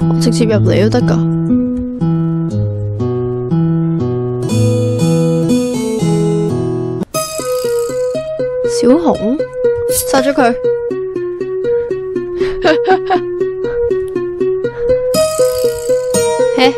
我直接入嚟都得噶小红杀咗佢。嘿。